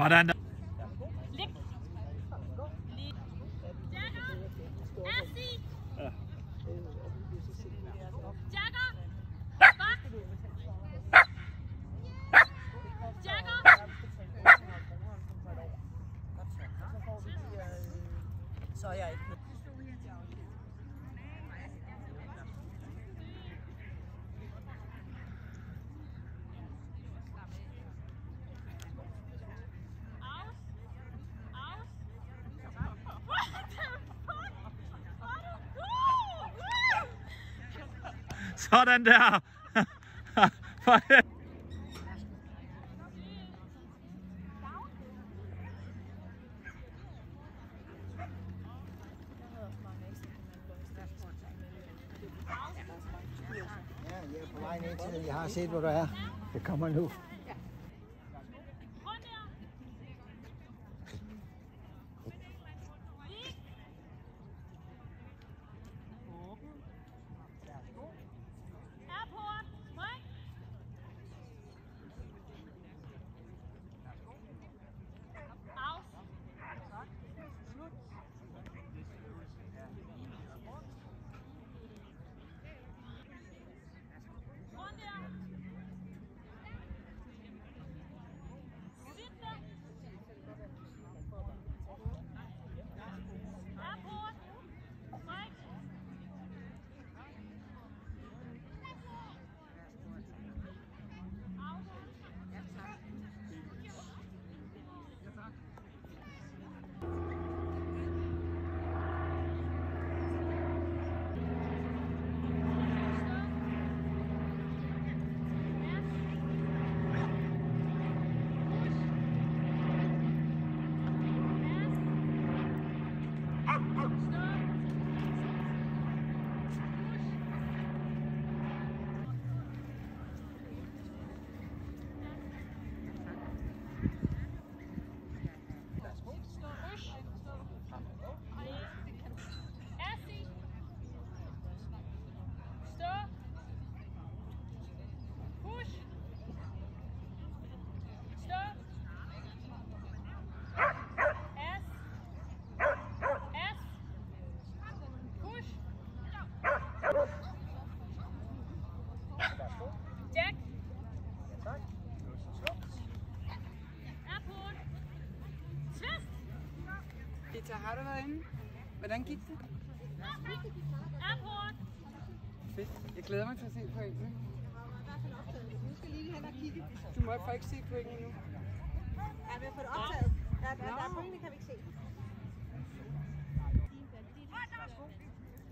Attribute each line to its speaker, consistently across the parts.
Speaker 1: Sådan der. Sådan der. For.
Speaker 2: Ja, jeg er på vej ned til, jeg har set, hvor du er. Det kommer nu.
Speaker 3: Gita, har du været inde? Hvordan gik det?
Speaker 4: Airport.
Speaker 3: Fedt. Jeg glæder mig til at se pointene.
Speaker 5: Nu skal lige hen og kigge.
Speaker 3: Du må ikke se pointene endnu.
Speaker 5: Ja, vi har fået det optaget. Ja, der, der er pointene, kan vi ikke se.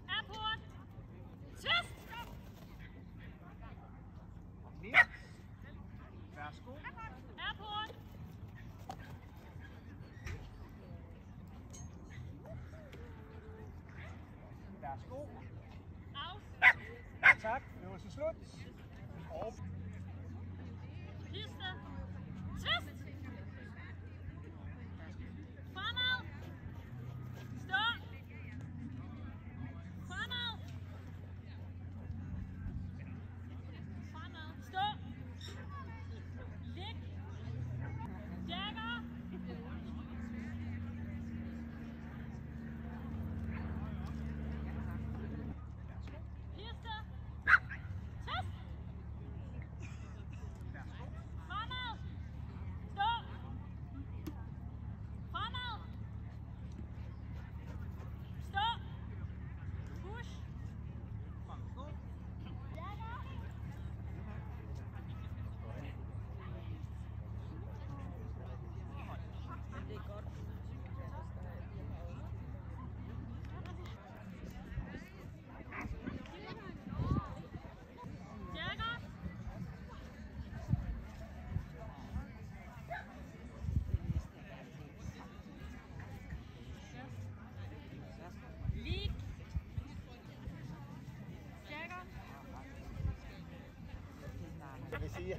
Speaker 4: Airport. Twist. Airport.
Speaker 2: Værsgo.
Speaker 4: Aus.
Speaker 2: Tak. Øvelse slut. Og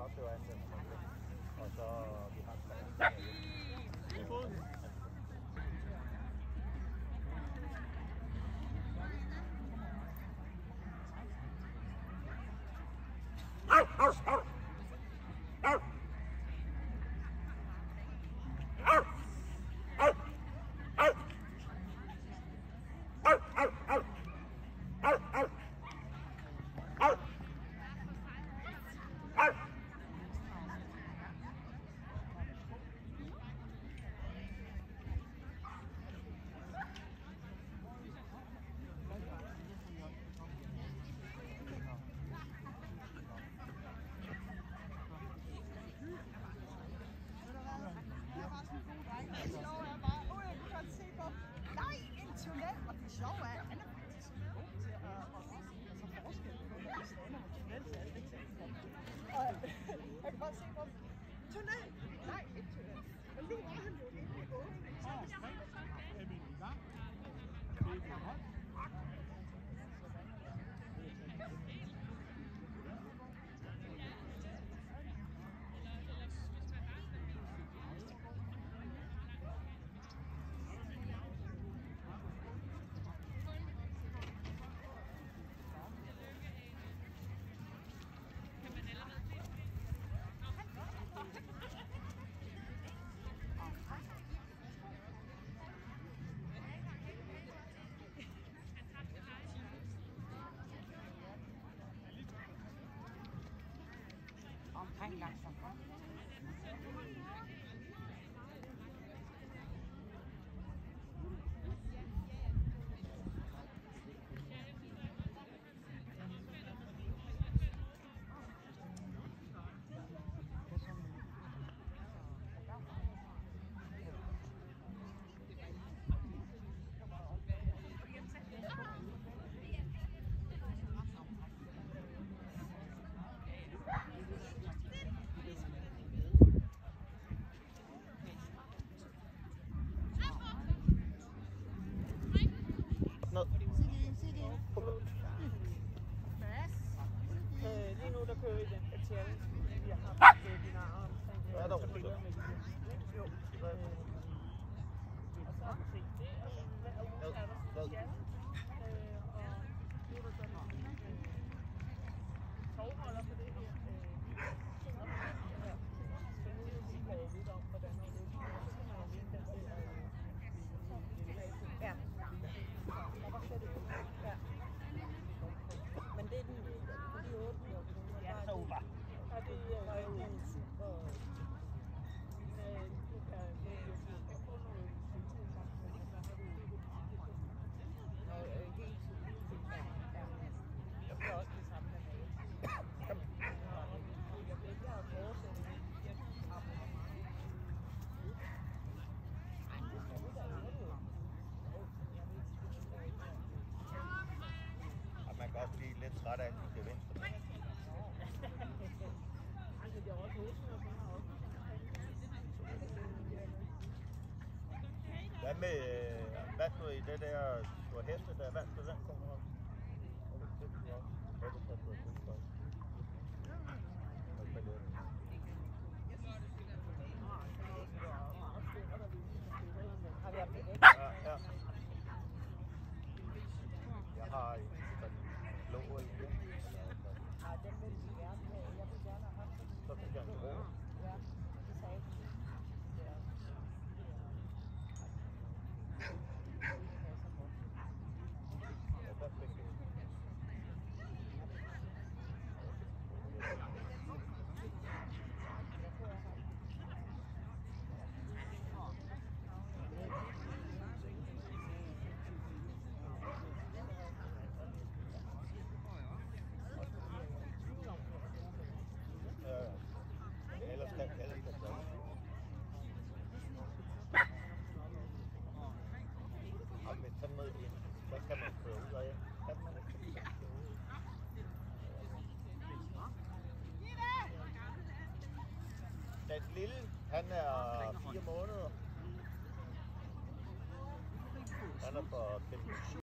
Speaker 5: Waktu lain. kan bare se på Tunnel! Nej, ikke tunnel. Men nu var han jo
Speaker 6: lige gået. Jamen,
Speaker 2: hvad?
Speaker 6: Det er for højt. ให้ห Jetzt gerade gewinnt. Also der.
Speaker 2: i don't know